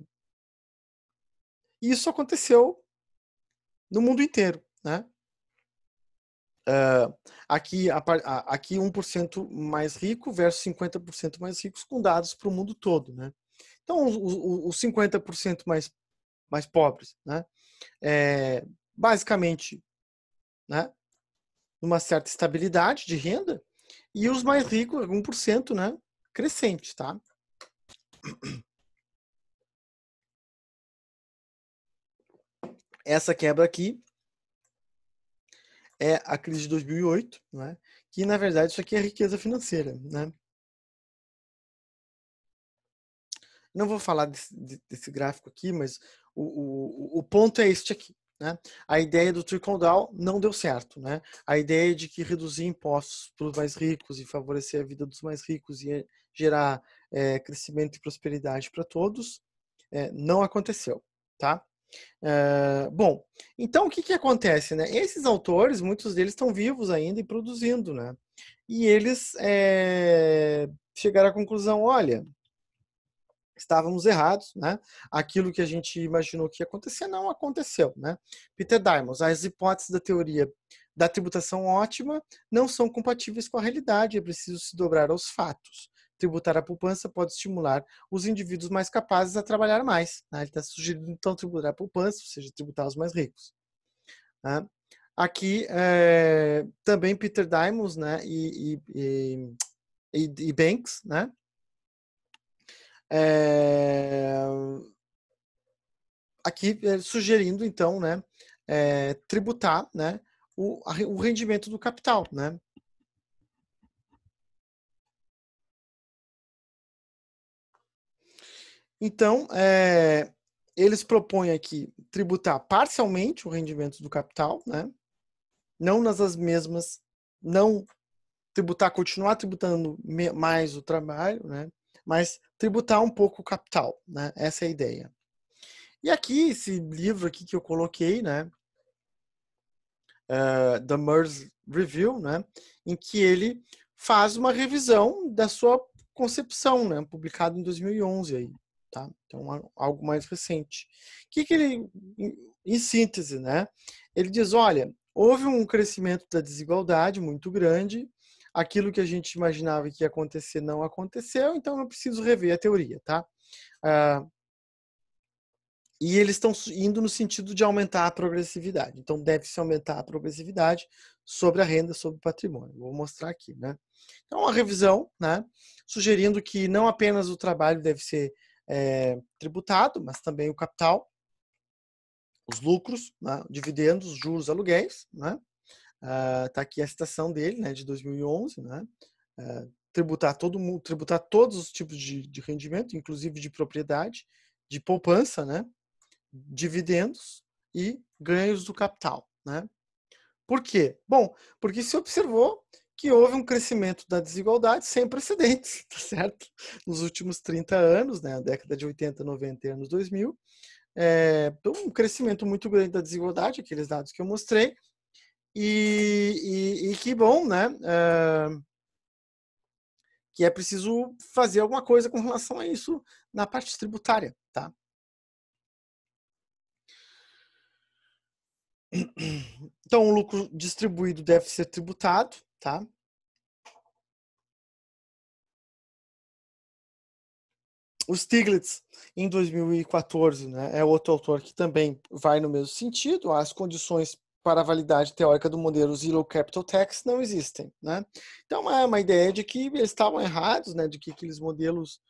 isso aconteceu no mundo inteiro. Né? Uh, aqui, a, a, aqui 1% mais rico versus 50% mais ricos com dados para o mundo todo. Né? Então, os, os 50% mais, mais pobres, né? É, basicamente, né? Uma certa estabilidade de renda, e os mais ricos, 1%, né? Crescente, tá? Essa quebra aqui é a crise de 2008, né? que na verdade isso aqui é riqueza financeira. Né? Não vou falar desse, desse gráfico aqui, mas o, o, o ponto é este aqui. Né? A ideia do trickle down não deu certo. Né? A ideia de que reduzir impostos para os mais ricos e favorecer a vida dos mais ricos ia gerar é, crescimento e prosperidade para todos é, não aconteceu. Tá? É, bom, então o que, que acontece? Né? Esses autores, muitos deles estão vivos ainda e produzindo. Né? E eles chegaram à conclusão: olha, estávamos errados, né? Aquilo que a gente imaginou que ia acontecer não aconteceu, né? Peter Diamond, as hipóteses da teoria da tributação ótima não são compatíveis com a realidade, é preciso se dobrar aos fatos. Tributar a poupança pode estimular os indivíduos mais capazes a trabalhar mais. Né? Ele está sugerindo, então, tributar a poupança, ou seja, tributar os mais ricos. Né? Aqui, é, também Peter Diamond né? e, e, e, e Banks, né? É... Aqui é, sugerindo, então, né, é, tributar né, o, o rendimento do capital. Né? Então, é, eles propõem aqui tributar parcialmente o rendimento do capital, né? não nas mesmas, não tributar, continuar tributando mais o trabalho, né? mas tributar um pouco o capital, né? Essa é a ideia. E aqui, esse livro aqui que eu coloquei, né? Uh, The Merz Review, né? Em que ele faz uma revisão da sua concepção, né? Publicado em 2011 aí, tá? Então, algo mais recente. O que que ele, em síntese, né? Ele diz, olha, houve um crescimento da desigualdade muito grande, aquilo que a gente imaginava que ia acontecer não aconteceu, então eu preciso rever a teoria, tá? Uh, e eles estão indo no sentido de aumentar a progressividade. Então, deve-se aumentar a progressividade sobre a renda, sobre o patrimônio. Vou mostrar aqui, né? Então, uma revisão, né? Sugerindo que não apenas o trabalho deve ser é, tributado, mas também o capital, os lucros, né? dividendos, juros, aluguéis, né? Uh, aqui a citação dele, né, de 2011, né? Uh, tributar todo mundo, tributar todos os tipos de, de, rendimento, inclusive de propriedade, de poupança, né? Dividendos e ganhos do capital, né? Por quê? Bom, porque se observou que houve um crescimento da desigualdade sem precedentes, tá certo? Nos últimos 30 anos, né, a década de 80, 90 e anos 2000, é, um crescimento muito grande da desigualdade, aqueles dados que eu mostrei, e, e, e que bom, né? Uh, que é preciso fazer alguma coisa com relação a isso na parte tributária, tá? Então, o lucro distribuído deve ser tributado, tá? O Stiglitz, em 2014, né, é outro autor que também vai no mesmo sentido. As condições para a validade teórica do modelo Zero Capital Tax não existem. Né? Então, é uma ideia de que eles estavam errados, né? de que aqueles modelos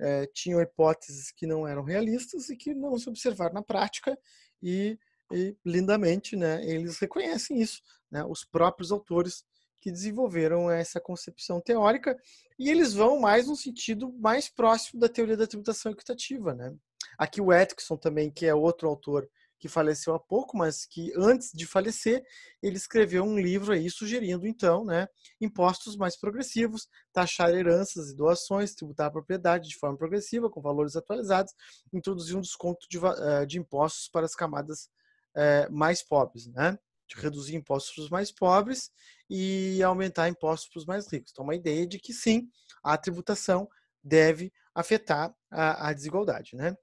é, tinham hipóteses que não eram realistas e que não se observaram na prática, e e lindamente, né, eles reconhecem isso, né, os próprios autores que desenvolveram essa concepção teórica e eles vão mais no sentido mais próximo da teoria da tributação equitativa, né? Aqui o Atkinson também, que é outro autor que faleceu há pouco, mas que antes de falecer, ele escreveu um livro aí sugerindo então, né, impostos mais progressivos, taxar heranças e doações, tributar a propriedade de forma progressiva com valores atualizados, introduzir um desconto de, eh, de impostos para as camadas é, mais pobres, né? De reduzir impostos para os mais pobres e aumentar impostos para os mais ricos. Então, uma ideia de que sim, a tributação deve afetar a, a desigualdade, né?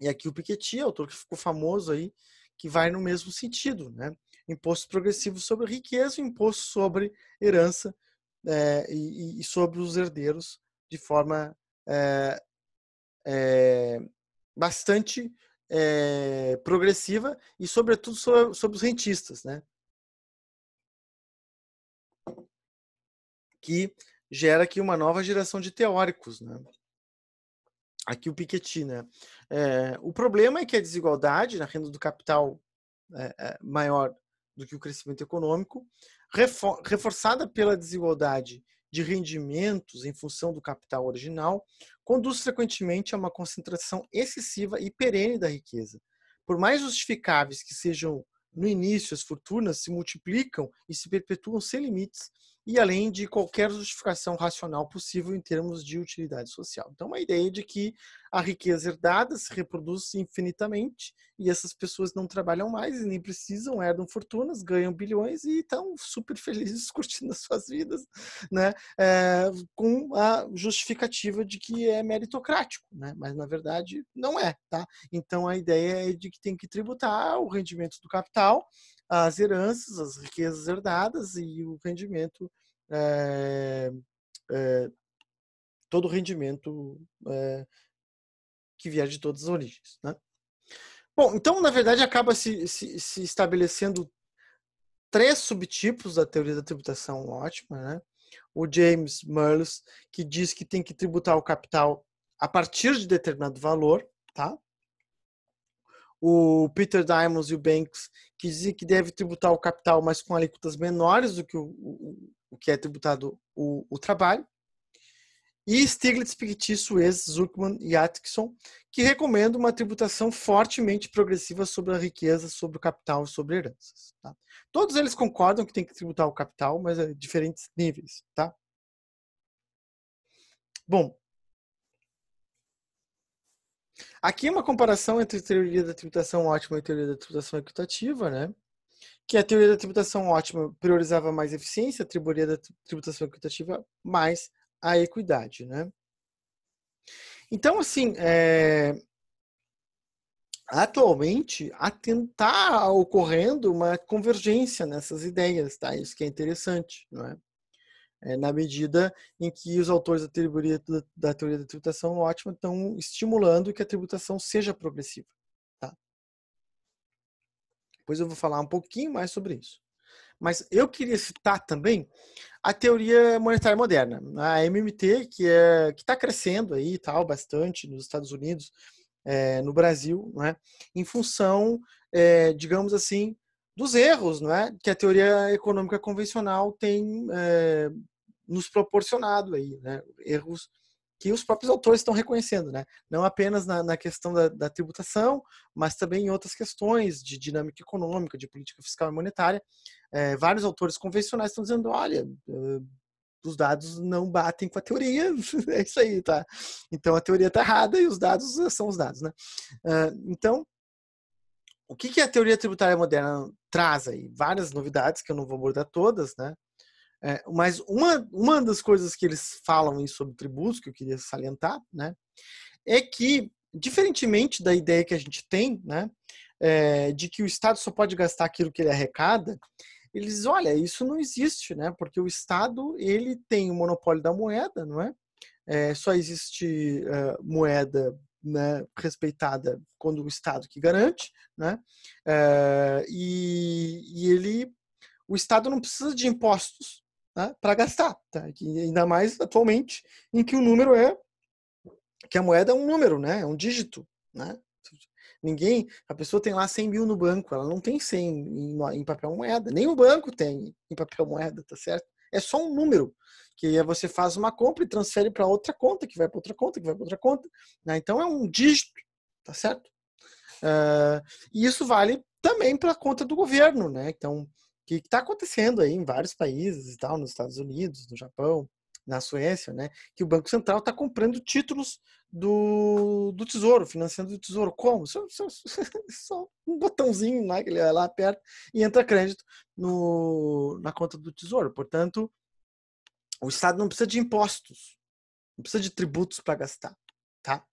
E aqui o Piketty, autor que ficou famoso aí, que vai no mesmo sentido, né? Imposto progressivo sobre riqueza, imposto sobre herança é, e, e, sobre os herdeiros de forma é, é, bastante progressiva e, sobretudo, sobre, sobre os rentistas, né? Que gera aqui uma nova geração de teóricos, né? aqui o Piketty, né? É, o problema é que a desigualdade na renda do capital é, é maior do que o crescimento econômico, refor reforçada pela desigualdade de rendimentos em função do capital original, conduz frequentemente a uma concentração excessiva e perene da riqueza. Por mais justificáveis que sejam no início, as fortunas se multiplicam e se perpetuam sem limites, e além de qualquer justificação racional possível em termos de utilidade social. Então, uma ideia de que a riqueza herdada se reproduz infinitamente e essas pessoas não trabalham mais e nem precisam, herdam fortunas, ganham bilhões e estão super felizes curtindo as suas vidas, né? É, com a justificativa de que é meritocrático, né? Mas na verdade não é, tá? Então a ideia é de que tem que tributar o rendimento do capital as heranças, as riquezas herdadas e o rendimento, é, é, todo o rendimento é, que vier de todas as origens. Né? Bom, então, na verdade, acaba se, se, se, estabelecendo três subtipos da teoria da tributação ótima. Né? O James Merles, que diz que tem que tributar o capital a partir de determinado valor, tá? o Peter Diamond e o Banks, que dizem que deve tributar o capital, mas com alíquotas menores do que o, o, o que é tributado o, o trabalho. E Stiglitz, Piketty, Suez, Zuckman e Atkinson, que recomendam uma tributação fortemente progressiva sobre a riqueza, sobre o capital e sobre heranças. Tá? Todos eles concordam que tem que tributar o capital, mas a diferentes níveis. Tá? Bom, Aqui é uma comparação entre a teoria da tributação ótima e a teoria da tributação equitativa, né? Que a teoria da tributação ótima priorizava mais eficiência, a teoria da tributação equitativa mais a equidade, né? Então, assim, é... atualmente está ocorrendo uma convergência nessas ideias, tá? Isso que é interessante, não é? é, na medida em que os autores da teoria da, teoria da tributação ótima estão estimulando que a tributação seja progressiva. Depois eu vou falar um pouquinho mais sobre isso. Mas eu queria citar também a teoria monetária moderna, a MMT, que é está crescendo aí tal bastante nos Estados Unidos, é, no Brasil, não é? em função, é, digamos assim, dos erros não é? que a teoria econômica convencional tem é, nos proporcionado aí, né? Erros que os próprios autores estão reconhecendo, né? Não apenas na, na questão da, da, tributação, mas também em outras questões de dinâmica econômica, de política fiscal e monetária. É, vários autores convencionais estão dizendo, olha, uh, os dados não batem com a teoria, é isso aí, tá? Então a teoria está errada e os dados são os dados, né? Uh, então, o que, que a teoria tributária moderna traz aí? Várias novidades que eu não vou abordar todas, né? É, mas uma, uma das coisas que eles falam sobre tributos, que eu queria salientar, né, é que, diferentemente da ideia que a gente tem, né, é, de que o Estado só pode gastar aquilo que ele arrecada, eles dizem, olha, isso não existe, né, porque o Estado ele tem o monopólio da moeda, não é? é só existe uh, moeda né, respeitada quando o Estado que garante, né? É, e, e, ele, o Estado não precisa de impostos né, para gastar. Tá? ainda mais atualmente, em que o número é. que a moeda é um número, né? é um dígito. Né? Ninguém, a pessoa tem lá 100 mil no banco, ela não tem 100 em, em papel moeda, nem o banco tem em papel moeda, tá certo? É só um número, que você faz uma compra e transfere para outra conta, que vai para outra conta, que vai para outra conta. Né? Então é um dígito, tá certo? Uh, e isso vale também para a conta do governo, né? Então, que está acontecendo aí em vários países e tal, nos Estados Unidos, no Japão, na Suécia, né? Que o Banco Central está comprando títulos do, do Tesouro, financiando o Tesouro. Como? Só, só, só, um botãozinho lá que ele vai lá aperta e entra crédito no, na conta do Tesouro. Portanto, o Estado não precisa de impostos, não precisa de tributos para gastar, tá?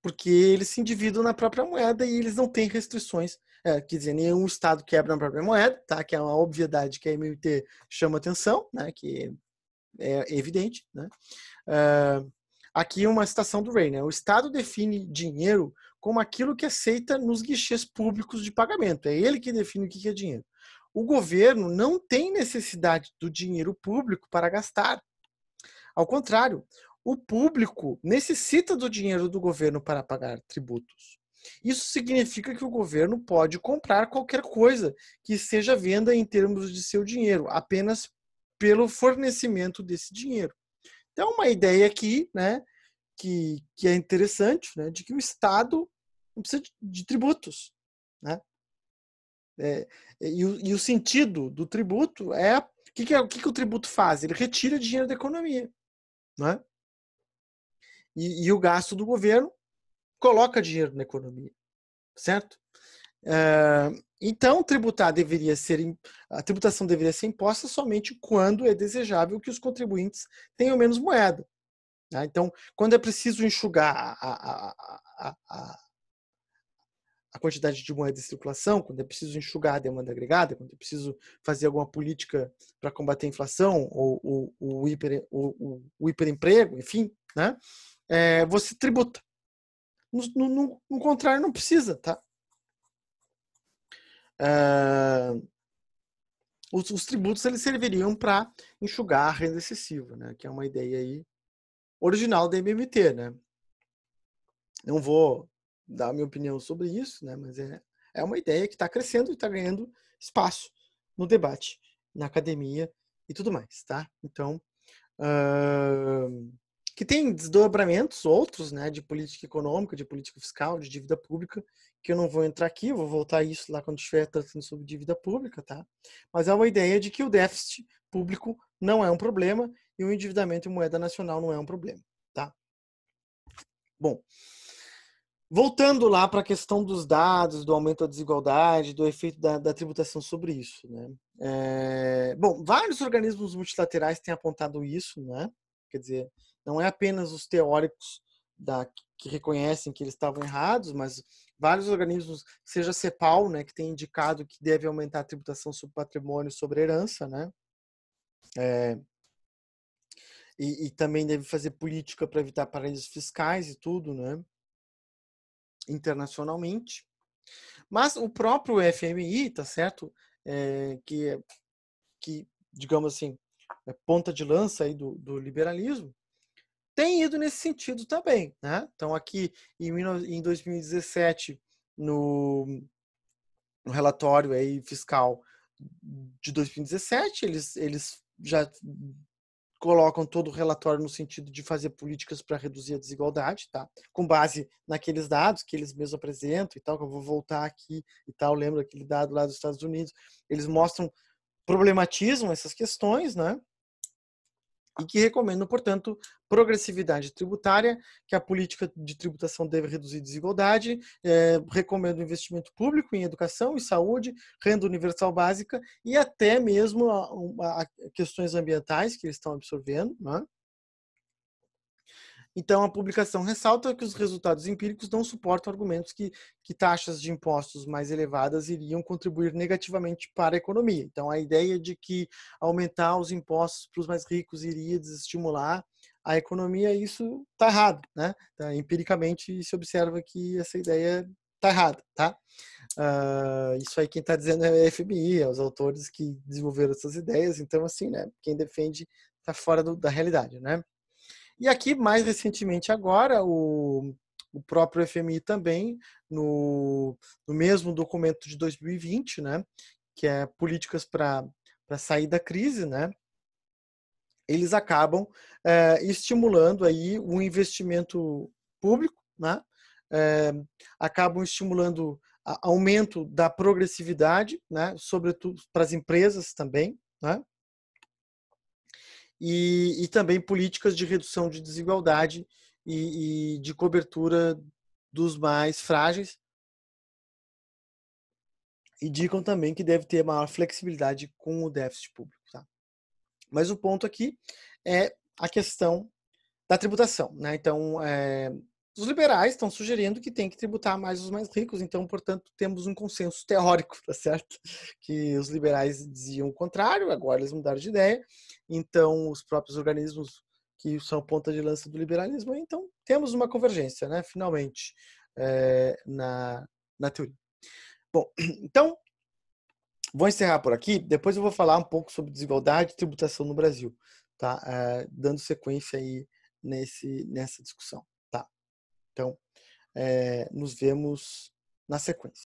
Porque eles se endividam na própria moeda e eles não têm restrições. É, quer dizer, nenhum Estado quebra na própria moeda, tá? Que é uma obviedade que a MMT chama atenção, né? Que é evidente, né? Uh, aqui uma citação do Ray, né? O Estado define dinheiro como aquilo que aceita nos guichês públicos de pagamento. É ele que define o que é dinheiro. O governo não tem necessidade do dinheiro público para gastar. Ao contrário, o público necessita do dinheiro do governo para pagar tributos. Isso significa que o governo pode comprar qualquer coisa que seja venda em termos de seu dinheiro, apenas pelo fornecimento desse dinheiro. Então, uma ideia aqui, né, que, que é interessante, né, de que o Estado não precisa de, de tributos, né? É, e, o, e, o, sentido do tributo é o que, que, é, que, que o tributo faz? Ele retira dinheiro da economia, né? E, e o gasto do governo coloca dinheiro na economia, certo? É, então, tributar deveria ser a tributação deveria ser imposta somente quando é desejável que os contribuintes tenham menos moeda. Né? Então, quando é preciso enxugar a, a, a, a, quantidade de moeda em circulação, quando é preciso enxugar a demanda agregada, quando é preciso fazer alguma política para combater a inflação ou, ou o, hiper, o, o, hiperemprego, enfim, né? É, você tributa. No, no, no contrário, não precisa, tá? Uh, os, os, tributos eles serviriam para enxugar a renda excessiva, né? que é uma ideia aí original da MMT. Né? Não vou dar a minha opinião sobre isso, né? mas é, é uma ideia que está crescendo e está ganhando espaço no debate, na academia e tudo mais. Tá? Então, uh, que tem desdobramentos outros né, de política econômica, de política fiscal, de dívida pública, que eu não vou entrar aqui, vou voltar a isso lá quando estiver tratando sobre dívida pública, tá? Mas é uma ideia de que o déficit público não é um problema e o endividamento em moeda nacional não é um problema, tá? Bom, voltando lá para a questão dos dados, do aumento da desigualdade, do efeito da, da tributação sobre isso, né? É, bom, vários organismos multilaterais têm apontado isso, né? Quer dizer, não é apenas os teóricos da, que reconhecem que eles estavam errados, mas vários organismos, seja a CEPAL, né, que tem indicado que deve aumentar a tributação sobre patrimônio e sobre herança, né? É, e, e, também deve fazer política para evitar paraísos fiscais e tudo, né? Internacionalmente. Mas o próprio FMI, tá certo? É, que, que, digamos assim, é ponta de lança aí do, do liberalismo, tem ido nesse sentido também. Né? Então, aqui em 2017, no, no relatório aí fiscal de 2017, eles, eles já colocam todo o relatório no sentido de fazer políticas para reduzir a desigualdade, tá? Com base naqueles dados que eles mesmos apresentam e tal, que eu vou voltar aqui e tal, lembro aquele dado lá dos Estados Unidos, eles mostram problematizam essas questões, né? E que recomendam, portanto, progressividade tributária, que a política de tributação deve reduzir desigualdade, é, recomendo investimento público em educação e saúde, renda universal básica e até mesmo a, a questões ambientais que eles estão absorvendo, né? Então, a publicação ressalta que os resultados empíricos não suportam argumentos que, que taxas de impostos mais elevadas iriam contribuir negativamente para a economia. Então, a ideia de que aumentar os impostos para os mais ricos iria desestimular a economia, isso está errado. Né? Então, empiricamente, se observa que essa ideia está errada. Tá? Uh, isso aí quem está dizendo é a FMI, é os autores que desenvolveram essas ideias. Então, assim, né, quem defende está fora do, da realidade. Né? E aqui, mais recentemente agora, o, o próprio FMI também, no, no mesmo documento de 2020, né, que é Políticas para Sair da Crise, né, eles acabam é, estimulando aí o investimento público, né, é, acabam estimulando aumento da progressividade, né, sobretudo para as empresas também, né, e, e também políticas de redução de desigualdade e, e de cobertura dos mais frágeis. Indicam também que deve ter maior flexibilidade com o déficit público. Tá? Mas o ponto aqui é a questão da tributação. Né? Então, é, os liberais estão sugerindo que tem que tributar mais os mais ricos, então, portanto, temos um consenso teórico, tá certo? Que os liberais diziam o contrário, agora eles mudaram de ideia. Então, os próprios organismos que são ponta de lança do liberalismo, então temos uma convergência, né? Finalmente, é, na, na teoria. Bom, então, vou encerrar por aqui. Depois eu vou falar um pouco sobre desigualdade e tributação no Brasil, tá? É, dando sequência aí nesse, nessa discussão. Então, é, nos vemos na sequência.